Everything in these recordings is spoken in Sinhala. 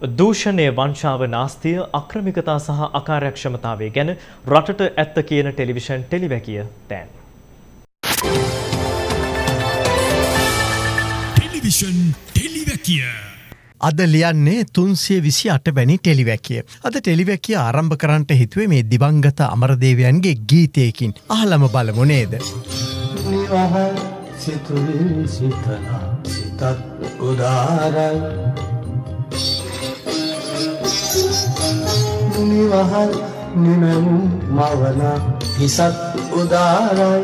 දූෂණය වංශාව නාස්තිය අක්‍රමිකතා සහ අකාර්යක්ෂමතාවේ ගැන රටට ඇත්ත කියන ටෙලිවිෂන් ටෙලිවැකිය තැන්. ටෙලිවිෂන් ටෙලිවැකිය. අද ලියන්නේ තුන්සිය විසි අට වැනි ටෙලිවැකිය. අද ටෙලිවැකිය ආරම්භ කරන්නට හිතුවේ මේ දිවංගත අමරදේවයන්ගේ ගීතයකින් අහලම බලමු නේද. සිතුවිල් සිතනා සිතත් උදාරයි නිවහල් නිමැවුම් මවන හිසත් උදාරයි.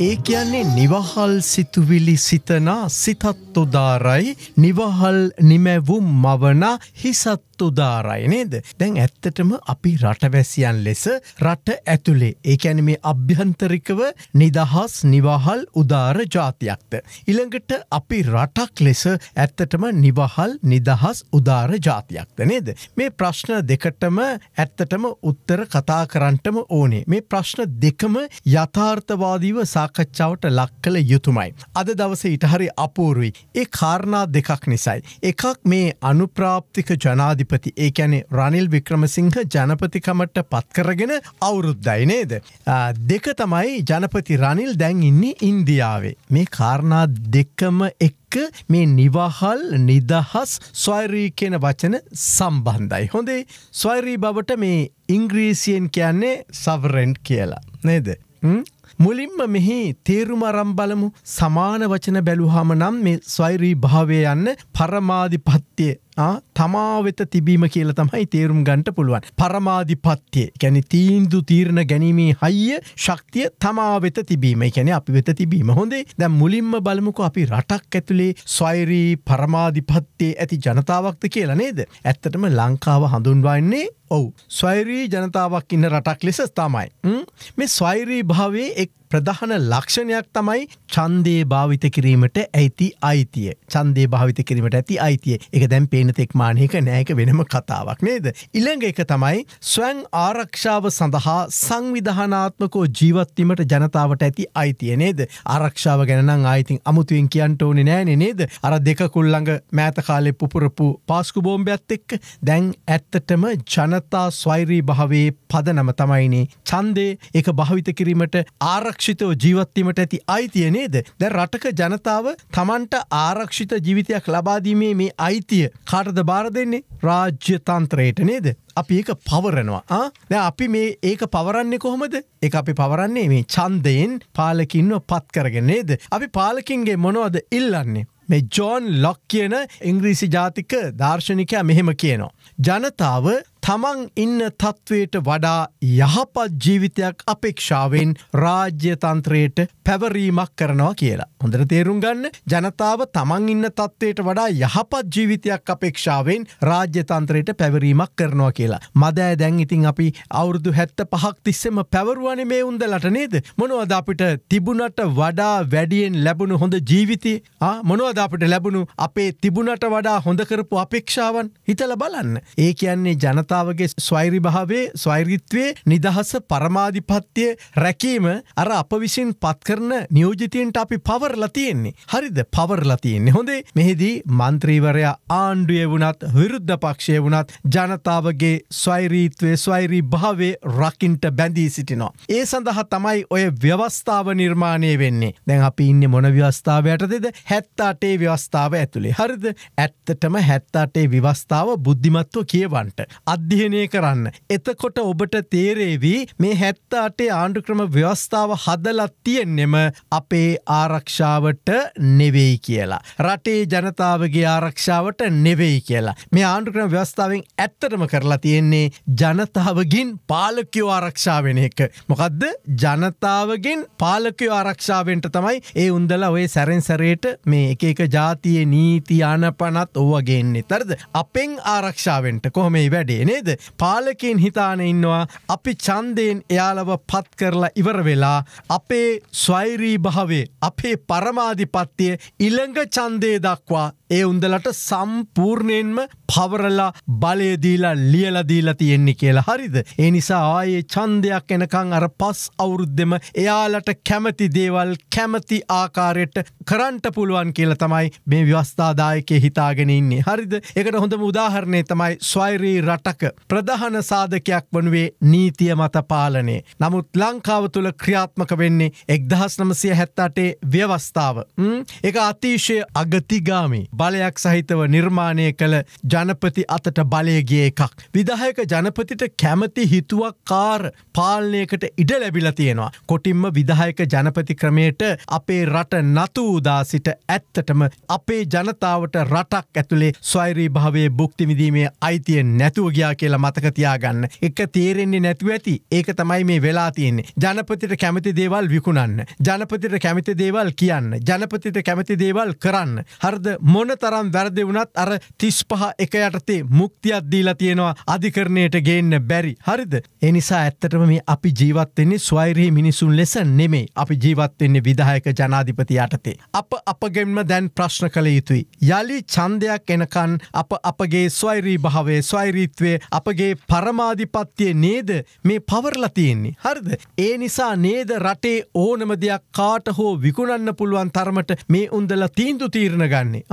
ඒ කියන්නේ නිවහල් සිතුවිලි සිතනා සිතත් උදාරයි. නිවහල් නිමැවුම් මවනා හිසත් උදාරයි නේද. දැන් ඇත්තටම අපි රටවැසියන් ලෙස රට ඇතුළේ ඒකැන මේ අභ්‍යන්තරිකව නිදහස් නිවහල් උදාර ජාතියක්ද. ඉළඟට අපි රටක් ලෙස ඇත්තටම නිවහල් නිදහස් උදාර ජාතියක්ද නේද. මේ ප්‍රශ්න දෙකටම ඇත්තටම උත්තර කතා කරන්ටම ඕනේ මේ ප්‍රශ්න දෙකම යථාර්ථවාදීව සා සාකච්ඡාවට ලක් කළ යුතුමයි. අද දවස ඉටහරි අපූරුයි. ඒ කාරණා දෙකක් නිසයි. එකක් මේ අනුප්‍රාප්තික ජනාධිපති ඒ ඇනේ රනිල් වික්‍රමසිංහ ජනපතිකමට පත්කරගෙන අවුරුද්දයි නේද. දෙක තමයි ජනපති රනිල් දැන් ඉන්නේ ඉන්දියාවේ. මේ කාරණා දෙකම එක් මේ නිවහල් නිදහස් ස්වෛරී කියන වචන සම්බන්ධයි. හොඳේ ස්වෛරී බවට මේ ඉංග්‍රීසියෙන් කියන්නේ සවරෙන්ට් කියලා. නේද. මුලින්ම මෙහි තේරුම අරම් බලමු සමාන වචන බැලුහම නම් මේ ස්වෛරී භාවය යන්න පරමාධිපත්‍යය තමා වෙත තිබීම කියල තමයි තේරුම් ගන්ට පුළුවන්. පරමාධිපත්තිය ගැන තීන්දු තීරණ ගැනීමේ හයිය ශක්තිය තමා වෙත තිබීම කැන අපි වෙත තිබීම හොඳේ දැ මුලින්ම බලමුක අපි රටක් ඇතුළේ ස්වෛරී පරමාධිපත්තේ ඇති ජනතාවක්ත කියලා නේද. ඇත්තටම ලංකාව හඳුන්වන්නේ ඔවු ස්වෛරී ජනතාවක් ඉන්න රටක් ලෙස තමයි. මේ ස්වෛරී භාවේ එක් ප්‍රධාන ලක්ෂණයක් තමයි චන්දේ භාවිත කිරීමට ඇයිති අයිතිය චන්දේ භාවිත කිරීමට ඇති අයිතිය එක දැන් පේන තෙක්මානයක නෑක වෙනම කතාවක් නේද. ඉළඟ එක තමයි ස්වැන් ආරක්ෂාව සඳහා සංවිධානාත්මකෝ ජීවත්වීමට ජනතාවට ඇති අයිතිය නේද. ආරක්ෂාව ගැනනම් අයිතින් අමුතුවෙන් කියන්ට ඕනෙ නෑන නේද. අර දෙකකුල්ළඟ මෑත කාලෙ පුපුරපු පාස්කු බෝම්බයක්ත් එක්ක දැන් ඇත්තටම ජනතා ස්වෛරී භාවේ පදනම තමයිනේ චන්දේ එක භාවිත කිරීමට ආරක් ආරක්ෂිතව ජීවත්වීමට ඇති අයිතිය නේද? දැ රටක ජනතාව තමන්ට ආරක්ෂිත ජීවිතයක් ලබාදීමේ මේ අයිතිය කාටද බාර දෙන්නේ? රාජ්‍ය තන්ත්‍රයට නේද? අපි ඒක පවරනවා දැ අපි මේ ඒක පවරන්නේ කොහොමද? එක අපි පවරන්නේ මේ චන්දයෙන් පාලකින්ව පත් කරගෙන නේද? අපි පාලකින්ගේ මොනවද ඉල්ලන්නේ? මේ ජෝන් ලොක් කියන ඉංග්‍රීසි ජාතික දර්ශනිකයා මෙහෙම කියනවා. ජනතාව තමන් ඉන්න තත්ත්වයට වඩා යහපත් ජීවිතයක් අපේක්ෂාවෙන් රාජ්‍යතන්ත්‍රයට පැවරීමක් කරනවා කියලා. හොඳට තේරුම් ගන්න ජනතාව තමන් ඉන්න තත්ත්වයට වඩා යහපත් ජීවිතයක් අපේක්ෂාවෙන් රාජ්‍යතන්ත්‍රයට පැවරීමක් කරනවා කියලා. මදෑ දැන් ඉතින් අපි අවුරුදු හැත්ත පහක් තිස්සෙම පැවරුවන මේ උන්දලට නේද. මොනවද අපිට තිබුණට වඩා වැඩියෙන් ලැබුණු හොඳ ජීවිතය මොනවද අපිට ලැබුණු අපේ තිබුණට වඩා හොඳ කරපු අපේක්ෂාවන් හිතල බලන්න. ඒ කියන්නේ ජනතා ජනතාවගේ ස්වෛරි භාවේ ස්වෛරිත්වයේ නිදහස පරමාධිපත්තිය රැකීම අර අප විසින් පත්කරන නියෝජිතයන්ට අපි පවරලා තියෙන්නේ. හරිද පවරලා තියෙන්නේ හොඳේ මෙහිදී මන්ත්‍රීවරයා ආණ්ඩුවේ වුණත් විරුද්ධ පක්ෂය වුණත් ජනතාවගේ ස්වෛරීත්වය ස්වෛරී භාවේ රකින්ට බැඳී සිටිනවා. ඒ සඳහා තමයි ඔය ව්‍යවස්ථාව නිර්මාණය වෙන්නේ. දැන් අපි ඉන්න මොන ව්‍යවස්ථාවයට දෙද හැත්තාටේ ව්‍යවස්ථාව ඇතුළේ හරිද ඇත්තටම හැත්තාටේ විවස්ථාව බුද්ධිමත්ව කියවන්ට. අද අධ්‍යයනය කරන්න. එතකොට ඔබට තේරේවී මේ හැත්තාටේ ආණ්ඩුක්‍රම ව්‍යවස්ථාව හදලත් තියෙන්නෙම අපේ ආරක්ෂාවට නෙවෙයි කියලා. රටේ ජනතාවගේ ආරක්ෂාවට නෙවෙයි කියලා. මේ ආණ්ඩුක්‍රම ව්‍යවස්ථාවෙන් ඇත්තටම කරලා තියෙන්නේ ජනතාවගින් පාලකයෝ ආරක්ෂාවෙන එක. මොකදද ජනතාවගෙන් පාලකයෝ ආරක්ෂාවෙන්ට තමයි ඒ උන්දල ඔය සැරෙන් සැරේට මේ එක එක ජාතිය නීති අනපනත් ඕවගේන්නේ තරද අපෙන් ආරක්ෂාවෙන්ට කොහොමේ වැඩේ නේද? පාලකින් හිතාන ඉන්නවා අපි චන්දයෙන් එයාලව පත් කරලා ඉවර වෙලා අපේ ස්වෛරී භාවේ අපේ පරමාධිපත්තිය ඉළඟ චන්දය දක්වා ඒ උන්දලට සම්පූර්ණයෙන්ම පවරලා බලයදීලා ලියලදීලා තියෙන්නේ කියලා හරිද. ඒ නිසා ආයේ චන්දයක් එනකං අර පස් අවුරුද්ධෙම එයාලට කැමති දේවල් කැමති ආකාරයට කරන්ට පුළුවන් කියල තමයි මේ ව්‍යවස්ථාදායකය හිතාගෙන ඉන්නේ හරිද එකට හොඳම උදාහරණය තමයි ස්වෛරී රටක ප්‍රධාන සාධකයක් වනුවේ නීතිය මත පාලනේ. නමුත් ලංකාව තුළ ක්‍රියාත්මක වෙන්නේ එක්දහස් නමසය හැත්තටේ ව්‍යවස්ථාව. එක අතිශය අගතිගාමි බලයක් සහිතව නිර්මාණය කළ ජනපති අතට බලයගේ එකක්. විදාහයක ජනපතිට කැමති හිතුවක් කාර් පාලනයකට ඉඩ ලැබිල තියෙනවා. කොටින්ම විදාහයක ජනපති ක්‍රමයට අපේ රට නතුූදා සිට ඇත්තටම අපේ ජනතාවට රටක් ඇතුළේ ස්වෛරී භාවේ බුක්තිවිදීමේ අයිතිය නැතුව ගියා කියලා මතකතියාගන්න. එක තේරෙන්නේ නැතුව ඇති ඒක තමයි මේ වෙලා තියෙන්නේ. ජනපතිට කැමති දේවල් විකුණන්න. ජනපතිට කැමති දේවල් කියන්න. ජනපතිට කැමති දේවල් කරන්න. හරද මොන තරම් වැරදි වුණත් අර තිස් පහ එක යටතේ මුක්තියක් දීලා තියෙනවා අධිකරණයට ගේන්න බැරි. හරිද? එනිසා ඇත්තටම මේ අපි ජීවත්වෙන්නේ ස්වෛරී මිනිසුන් ලෙස නෙමේ අපි ජීවත්වෙන්නේ විදායක ජනාධිපති යටතේ. අප අපගෙන්ම දැන් ප්‍රශ්න කළ යුතුයි. යළි චන්දයක් එනකන් අප අපගේ ස්වෛරී භාවේ ස්වෛරීත්වය අපගේ පරමාධිපත්තිය නේද මේ පවරලා තියෙන්නේ? හරිද? ඒ නිසා නේද රටේ ඕනම දෙයක් කාට හෝ විකුණන්න පුළුවන් තරමට මේ උන්දල තීන්දු තීරණ ගන්නේ.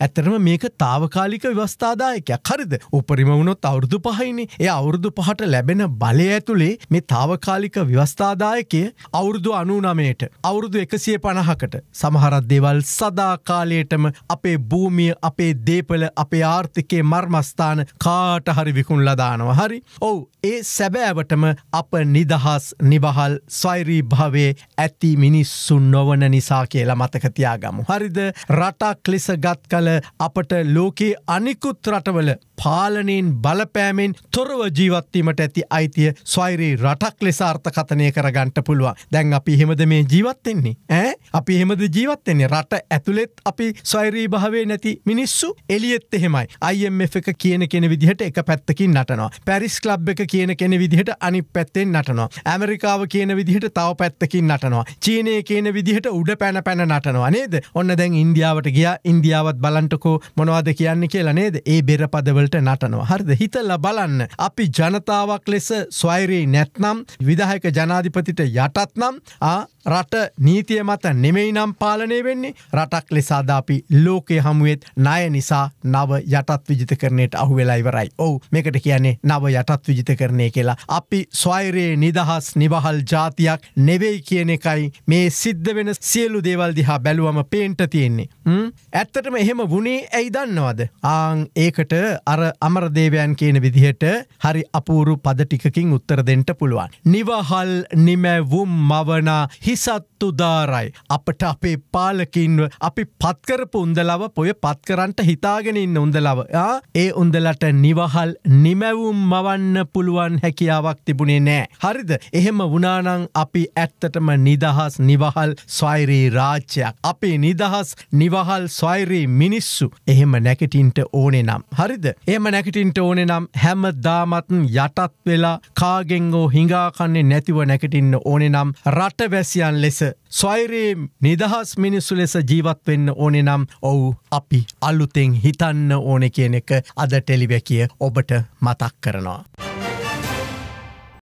ඇත්තරම මේක තාවකාලික ව්‍යවස්ථාදායකයක් හරිද? උපරිම වුණොත් අවුරදු පහයිනි. ඒ අවුරුදු පහට ලැබෙන බලය ඇතුළේ මේ තාවකාලික ව්‍යවස්ථාදායකය අවුරුදු අනුනමයට අවුරුදු එකසිය පණහකට. සමහරත් දෙවල් සදාකාලයටම අපේ භූමිය අපේ දේපල අපේ ආර්ථිකේ මර්මස්ථාන කාට හරි විකුණ ලදානව හරි? ඔවු. ඒ සැබෑවටම අප නිදහස් නිවහල් ස්වෛරී භාවේ ඇති මිනිස්සුන් නොවන නිසා කියලා මතකතියාගමු. හරිද? රටක් ලෙස ගත් කල අපට ලෝකයේ අනිකුත් රටවල පාලනයෙන් බලපෑමෙන් තොරව ජීවත්වීමට ඇති අයිතිය ස්වෛරී රටක් ලෙස අර්ථකතනය කරගන්ට පුළුවන්. දැන් අපි හෙමද මේ ජීවත්වෙන්නේ ඇ අපි හෙමද ජීවත්වෙන්නේ රට ඇතුළෙත් අපි ස්වෛරී භාවේ නැති මිනිස්සු? එලියෙත් එහෙමයි. අයිම් එක කියන කෙන විදිහට එක පැත්තකින් නටනවා. පැරිස් ලබ් එක කියන කෙන විදිහට අනි පැත්තෙන් නටනවා. ඇමරිකාව කියන විදිහට තව පැත්තකින් නටනවා. චීනය කියන විදිහට උඩ පැන පැන නටනවා නේද? ඔන්න දැන් ඉන්දියාවට ගියා. ඉන්දියාවත් බලන්ටකෝ මොනවාද කියන්නේ කියලා නේද? ඒ බෙරපදවලට නටනවා හරිද හිතල්ල බලන්න අපි ජනතාවක් ලෙස ස්වෛරී නැත්නම් විදාහක ජනාධිපතිට යටත්නම් රට නීතිය මත නෙමෙයි නම් පාලනය වෙන්නේ රටක් ලෙසාද අපි ලෝකය හමුවෙත් ණය නිසා නව යටත් විජිත කරනයට අහු වෙලා ඉවරයි. ඔව් මේකට කියන්නේ නව යටත් විජිත කරණය කියලා. අපි ස්වෛරයේ නිදහස් නිවහල් ජාතියක් නෙවෙයි කියන එකයි මේ සිද්ධ වෙන සියලු දේවල් දිහා බැලුවම පේන්ට තියෙන්නේ. ඇත්තටම එහෙම වුණේ ඇයි දන්නවද. ආං ඒකට අර අමරදේවයන් කියන විදිහට හරි අපූරු පද ටිකකින් උත්තර දෙන්ට පුළුවන්. නිවහල් නිමැවුම් මවනා හි හිසත්තුදාරයි. අපට අපේ පාලකින්ව අපි පත්කරපු උන්දලව පොය පත්කරන්ට හිතාගෙන ඉන්න උන්දලව ඒ උන්දලට නිවහල් නිමැවුම් මවන්න පුළුවන් හැකියාවක් තිබුණේ නෑ. හරිද එහෙම වනානං අපි ඇත්තටම නිදහස් නිවහල් ස්වෛරී රාජ්‍යයක්. අපේ නිදහස් නිවහල් ස්වෛරී මිනිස්සු එහෙම නැකටින්ට ඕනෙ නම්. හරිද එම නැකටින්ට ඕනෙ නම් හැම දාමත්න් යටත් වෙලා කාගෙංගෝ හිඟාකන්නේ නැතිව නැකටින්න ඕනෙ නම් රට වැසිය මනුෂ්‍යයන් ලෙස ස්වෛරයේ නිදහස් මිනිස්සු ලෙස ජීවත්වෙන්න ඕනෙ නම් ඔවු අපි අලුතෙන් හිතන්න ඕනෙ කියන එක අද ටෙලිවැකිය ඔබට මතක් කරනවා.